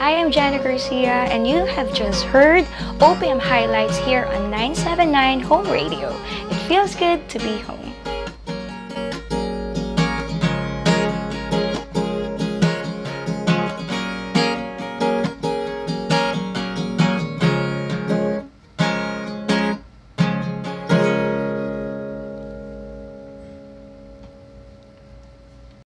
Hi, I am Jana Garcia and you have just heard OPM highlights here on 979 Home Radio. It feels good to be home.